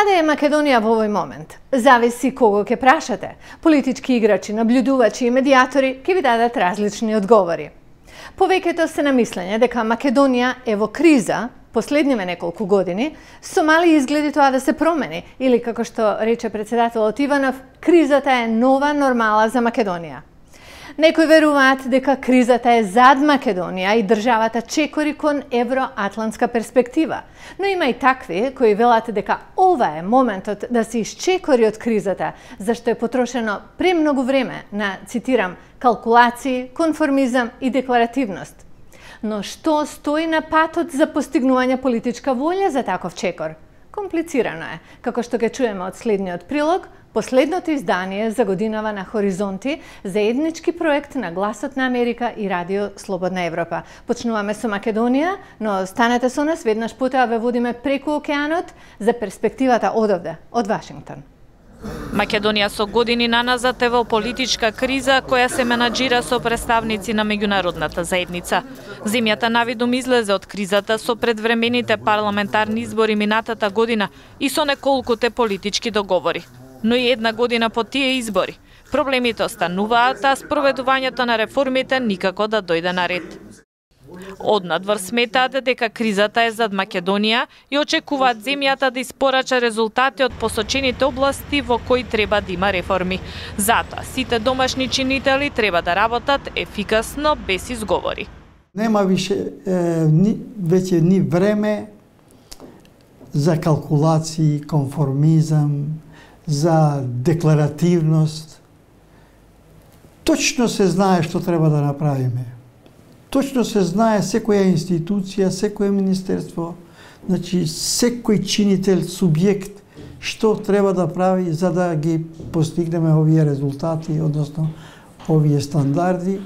Каде е Македонија во овој момент? Зависи кого ќе прашате. Политички играчи, наблюдувачи и медиатори ќе ви дадат различни одговори. Повеќето се на мислење дека Македонија е во криза последниве неколку години, со мали изгледи тоа да се промени, или како што рече председателот Иванов, кризата е нова нормала за Македонија. Некои веруваат дека кризата е зад Македонија и државата чекори кон евроатлантска перспектива. Но има и такви кои велат дека ова е моментот да се изчекори од кризата, зашто е потрошено премногу време на, цитирам, калкулации, конформизам и декларативност. Но што стои на патот за постигнување политичка волја за таков чекор? Комплицирано е, како што ќе чуеме од следниот прилог, последното издание за годинава на Хоризонти, заеднички проект на Гласот на Америка и Радио Слободна Европа. Почнуваме со Македонија, но станете со нас, веднаш потоа ве водиме преку океанот за перспективата одовде, од Вашингтон. Македонија со години наназад е во политичка криза која се менаџира со представници на меѓународната заедница. Земјата навидум излезе од кризата со предвремените парламентарни избори минатата година и со неколкуте политички договори. Но и една година по тие избори, проблемите остануваат, а спроведувањето на реформите никако да дојде на ред. Однадвор сметаат дека кризата е зад Македонија и очекуваат земјата да испорача резултати од посочените области во кои треба да има реформи. Затоа сите домашни чинители треба да работат ефикасно без изговори. Нема више е, ни, веќе ни време за калкулации, конформизам, за декларативност. Точно се знае што треба да направиме точно се знае секоја институција, секое министерство, значи секој чинител, субјект, што треба да прави за да ги постигнеме овие резултати, односно овие стандарди.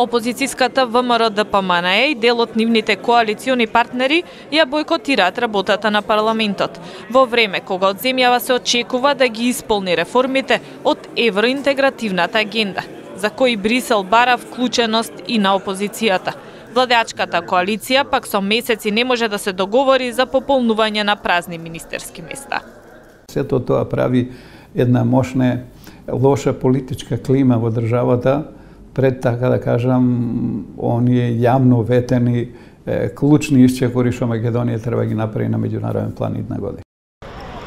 Опозицијската ВМРО ДПМН и дел од нивните коалициони партнери ја бойкотираат работата на парламентот, во време кога од земјава се очекува да ги исполни реформите од евроинтегративната агенда за кој Брисел бара вклученост и на опозицијата. Владеачката коалиција пак со месеци не може да се договори за пополнување на празни министерски места. Сето тоа прави една мощна лоша политичка клима во државата пред така да кажам оние јавно ветени клучни исчекори што Македонија треба ги направи на меѓународен план идна година.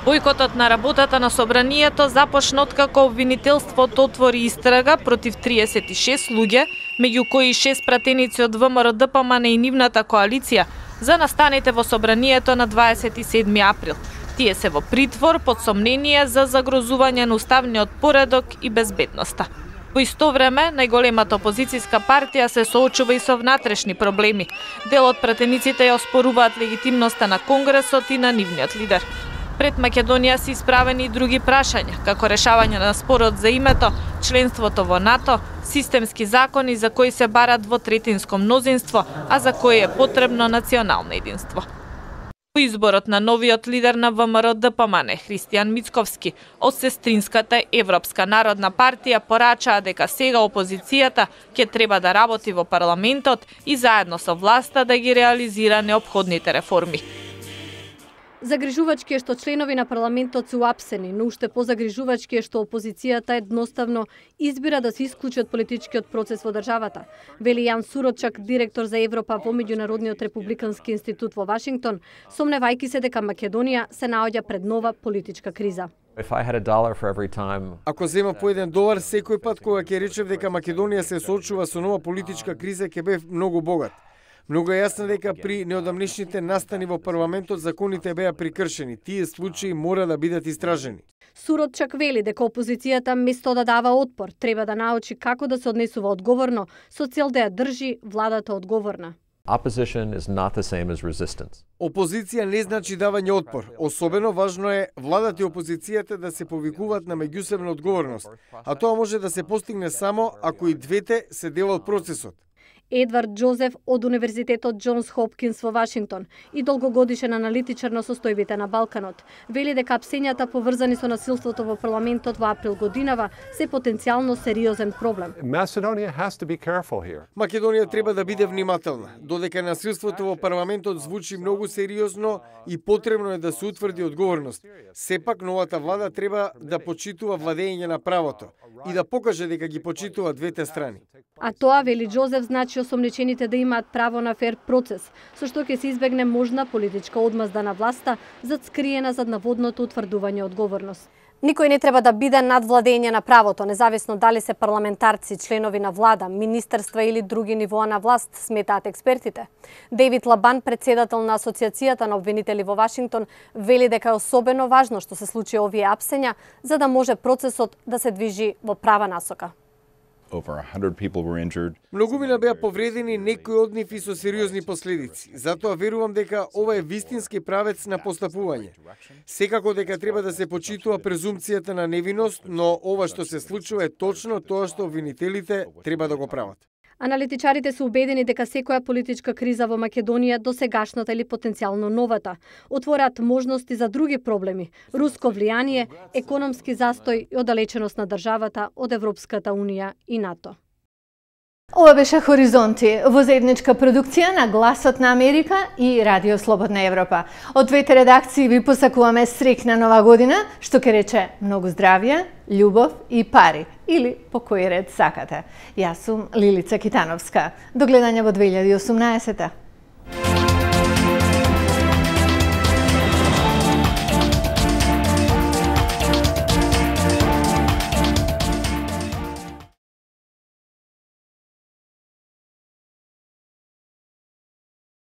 Бојкотот на работата на собранието започна откако обвинителството отвори истрага против 36 луѓе, меѓу кои 6 пратеници од ВМРО ДПМН и нивната коалиција, за настаните во собранието на 27 април. Тие се во притвор под сомнение за загрозување на уставниот поредок и безбедноста. Во исто време, најголемата опозицијска партија се соочува и со внатрешни проблеми. Дел од пратениците ја оспоруваат легитимноста на Конгресот и на нивниот лидер. Пред Македонија се исправени и други прашања, како решавање на спорот за името, членството во НАТО, системски закони за кои се бара двотретинско мнозинство, а за кои е потребно национално единство. По изборот на новиот лидер на ВМРО ДПМН, Христијан Мицковски, од Сестринската Европска народна партија порачаа дека сега опозицијата ќе треба да работи во парламентот и заедно со власта да ги реализира необходните реформи. Загрижувачки е што членови на парламентот се уапсени, но уште позагрижувачки е што опозицијата едноставно избира да се исклучи од политичкиот процес во државата. Вели Јан Сурочак, директор за Европа во Меѓународниот републикански институт во Вашингтон, сомневајки се дека Македонија се наоѓа пред нова политичка криза. Ако зема по еден долар секој пат кога ќе речев дека Македонија се соочува со нова политичка криза, ќе бев многу богат. Многу е јасно дека при неодамнишните настани во парламентот законите беа прикршени. Тие случаи мора да бидат истражени. Сурот чак вели дека опозицијата место да дава отпор, треба да научи како да се однесува одговорно, со цел да ја држи владата одговорна. Opposition is not the same as resistance. Опозиција не значи давање отпор. Особено важно е владата и опозицијата да се повикуваат на меѓусебна одговорност, а тоа може да се постигне само ако и двете се дел од процесот. Едвард Джозеф од Универзитетот Джонс Хопкинс во Вашингтон и долгогодишен аналитичар на состојбите на Балканот, вели дека апсењата поврзани со насилството во парламентот во април годинава се потенцијално сериозен проблем. Македонија треба да биде внимателна, додека насилството во парламентот звучи многу сериозно и потребно е да се утврди одговорност. Сепак новата влада треба да почитува владење на правото и да покаже дека ги почитува двете страни. А тоа, вели Джозеф, значи осомничените да имаат право на фер процес, со што ќе се избегне можна политичка одмазда на власта зад скриена зад наводното утврдување одговорност. Никој не треба да биде над владење на правото, независно дали се парламентарци, членови на влада, министерства или други нивоа на власт, сметаат експертите. Дейвид Лабан, председател на Асоциацијата на обвинители во Вашингтон, вели дека е особено важно што се случи овие апсења, за да може процесот да се движи во права насока over 100 people were injured. Многумина беа повредени, некои од нив и со сериозни последици. Затоа верувам дека ова е вистински правец на постапување. Секако дека треба да се почитува презумпцијата на невиност, но ова што се случува е точно тоа што обвинителите треба да го прават. Аналитичарите се убедени дека секоја политичка криза во Македонија, до сегашната или потенцијално новата, отворат можности за други проблеми, руско влијание, економски застој и оддалеченост на државата од Европската Унија и НАТО. Ова беше Хоризонти, во заедничка продукција на Гласот на Америка и Радио Слободна Европа. Од двете редакции ви посакуваме срекна нова година, што ке рече многу здравје, љубов и пари, или по кој ред сакате. Јас сум Лилица Китановска. До гледање во 2018